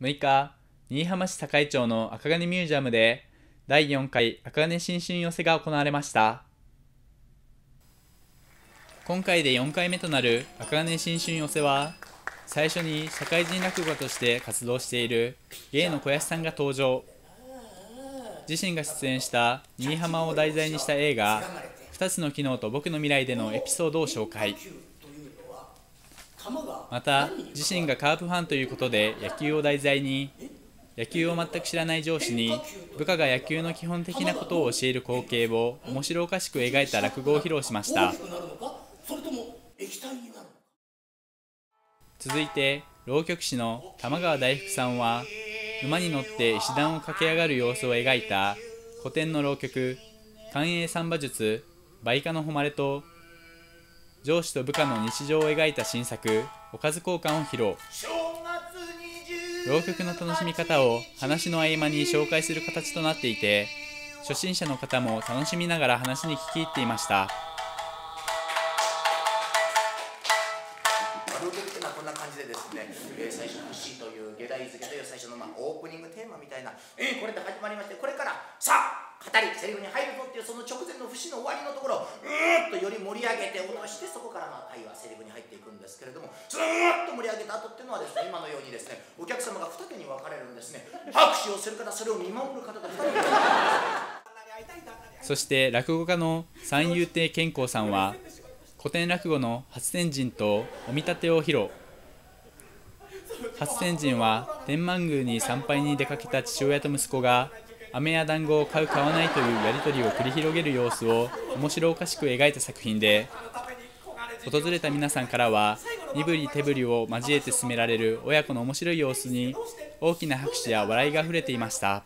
6日、新居浜市境町の赤金ミュージアムで第4回赤金新春寄せが行われました。今回で4回目となる赤金新春寄せは、最初に社会人落語として活動している芸の小安さんが登場。自身が出演した新居浜を題材にした映画「2つの機能と僕の未来」でのエピソードを紹介。また自身がカープファンということで野球を題材に野球を全く知らない上司に部下が野球の基本的なことを教える光景を面白おかしく描いた落語を披露しました。続いて浪曲師の玉川大福さんは馬に乗って石段を駆け上がる様子を描いた古典の浪曲「寛永三馬術梅花の誉れ」と上司と部下の日常を描いた新作おかず交換を披露。浪曲の楽しみ方を話の合間に紹介する形となっていて初心者の方も楽しみながら話に聞き入っていました。浪曲っていうのはこんな感じでですね、えー、最初の「節」という下題付けという最初のまあオープニングテーマみたいな、えー、これで始まりましてこれからさあ語りセリフに入るぞっていうその直前の節の終わりのところをうーっとより盛り上げて落としてそこからまあ会話セリフに入っていくんですけれどもずーっと盛り上げた後っていうのはですね今のようにですねお客様が二手に分かれるんですね。拍手をする方それを見守る方が二手に分かれるそして落語家の三遊亭健康さんは古典落語の初天神とお見立てを披露。初天神は天満宮に参拝に出かけた父親と息子が飴や団子を買う買わないというやり取りを繰り広げる様子を面白おかしく描いた作品で訪れた皆さんからは身振り手振りを交えて進められる親子の面白い様子に大きな拍手や笑いが溢れていました。